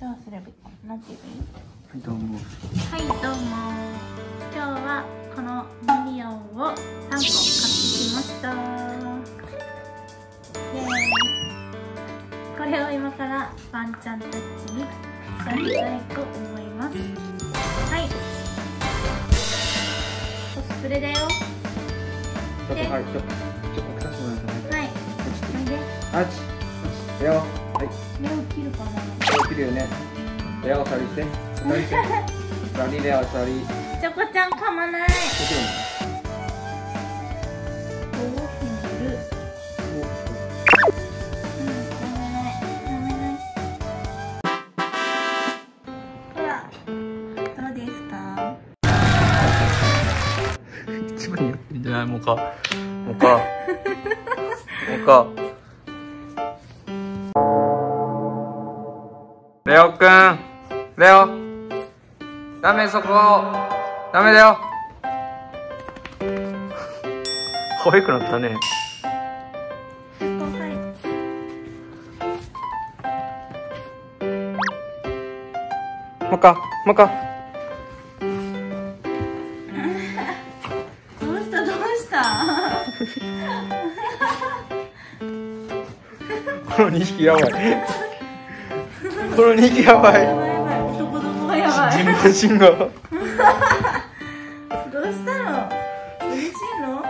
どうすればいいかななんていいはいどうも。はいどうも。今日はこのミニオンを3個買ってきました。イエーイ。これを今からワンちゃんたちに差し上げたいと思います。はい。コスプレだよ。ちょっとはいちょっとちょっと隠させてもらってくださいはいおいであちレオはい。目を切るかな。切るよねレオ座りして。座りして座りレオ座りチョコちゃん噛まない。できるこうひねる。うん噛めない噛めないほらどうですか一番やってんじゃないもう。かもうかもう。かレオくんレオ。ダメそこ。ダメだよ。可愛くなったね。もうかもうか。どうしたどうした？この2匹やばいこの2匹やばい。男どもがやばい。人馬人が。どうしたの？嬉しいの？か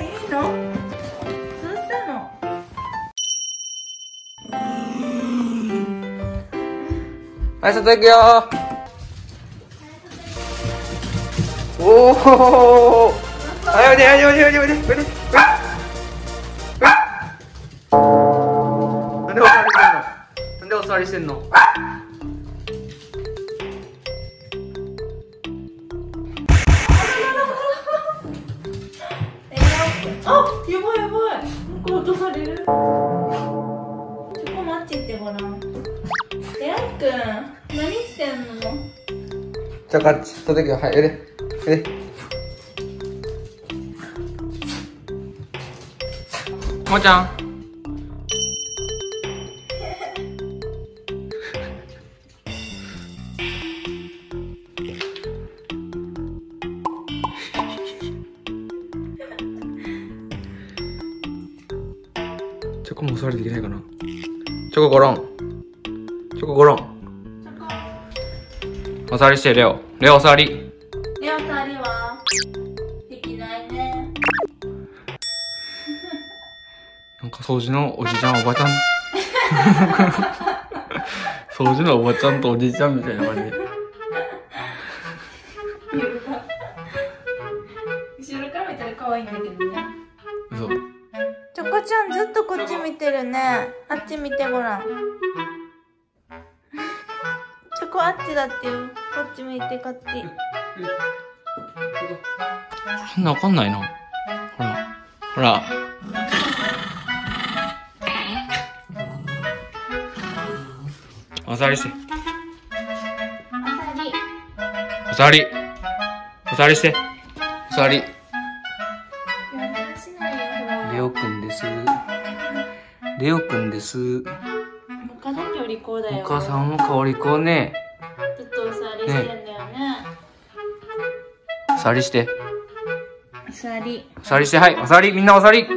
ゆいの？どうしたの？はい、外行くよ。おおはい、おいで、おいてりしてんの？あ、やばいやばい。なんか落とされる？ちょっと待ってってごらん。レアくん、何してんの？じゃあ、こっち、外行くよ。はい、おいで。おいで。もーちゃん。チョコもお座りできないかなチョコゴロンチョコゴロン。お座りしてレオレオお座りレオさんには。できないね。なんか掃除のおじちゃんおばちゃん 掃除のおばちゃんとおじいちゃんみたいな感じで 後ろから見たら可愛いんだけどね。嘘チョコちゃんずっとこっち見てるね。あっち見てごらん。チョコあっちだってよ。こっち向いてこっち。そんなわかんないなほらほらお座りしてあさり。お座りお座りしてお座りレオくんです。お母さんにお利口だよ。お母さんも香りこうね。ずっとお座りしてんだよね。お座りして。お座り。お座りして。はいお座り。みんなお座り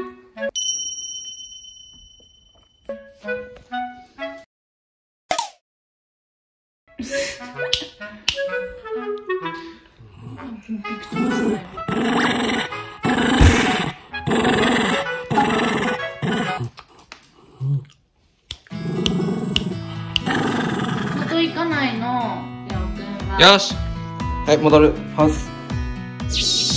よし。はい戻る。ハウス。